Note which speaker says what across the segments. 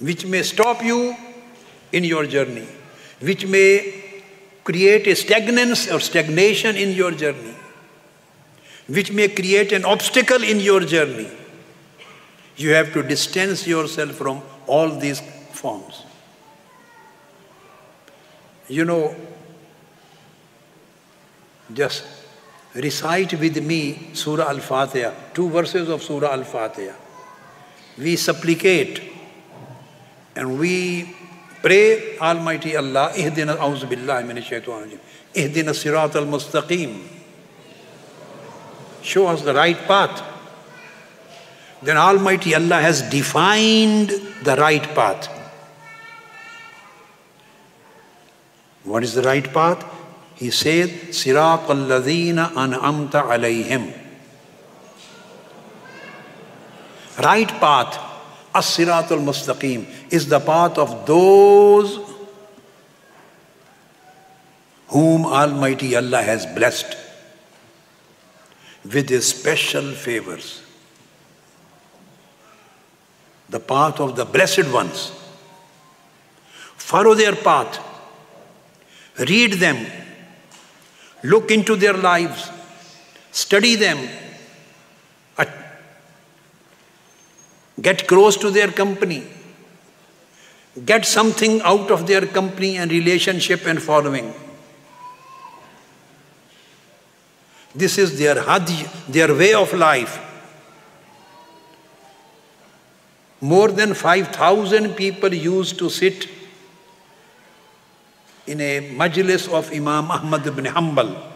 Speaker 1: which may stop you in your journey, which may create a stagnance or stagnation in your journey, which may create an obstacle in your journey. You have to distance yourself from all these forms. You know, just recite with me Surah Al Fatiha, two verses of Surah Al Fatiha. We supplicate and we pray Almighty Allah, Ihdina Auzu Billahi Minash Shaitanir Ihdina Sirat Al Mustaqim. Show us the right path. Then Almighty Allah has defined the right path. What is the right path? He said, Sirat al-ladhina an'amta alayhim. Right path, as-siratul mustaqim, is the path of those whom Almighty Allah has blessed with His special favors. The path of the blessed ones. Follow their path. Read them Look into their lives, study them, get close to their company, get something out of their company and relationship and following. This is their hadi, their way of life. More than 5,000 people used to sit in a majlis of Imam Ahmad ibn Hanbal.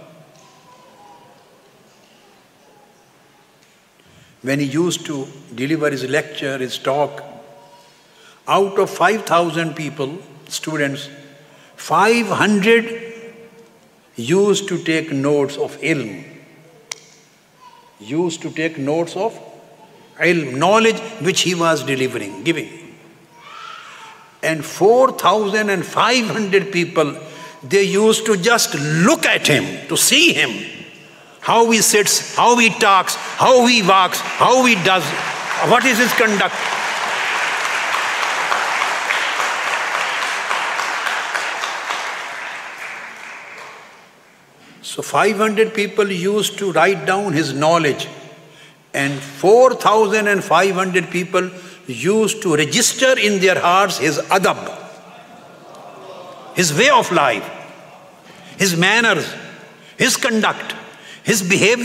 Speaker 1: When he used to deliver his lecture, his talk, out of 5,000 people, students, 500 used to take notes of ilm. Used to take notes of ilm, knowledge which he was delivering, giving and 4,500 people, they used to just look at him, to see him. How he sits, how he talks, how he walks, how he does, what is his conduct. So 500 people used to write down his knowledge and 4,500 people used to register in their hearts his adab, his way of life, his manners, his conduct, his behavior.